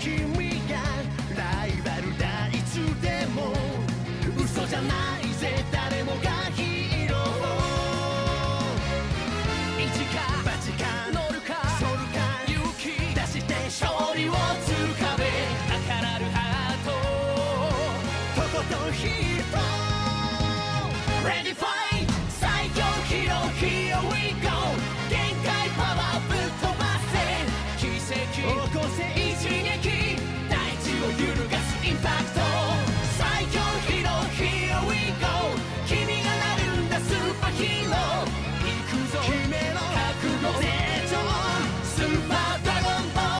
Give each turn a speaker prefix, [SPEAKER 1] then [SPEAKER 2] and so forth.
[SPEAKER 1] 君がライバルだいつでも嘘じゃないぜ誰もがヒーロー一か八か乗るか反るか勇気出して勝利をつかめ高鳴るハートとことんヒート Ready fight! 最強ヒーロー Here we go! 限界パワーぶっ飛ばせ奇跡起こせ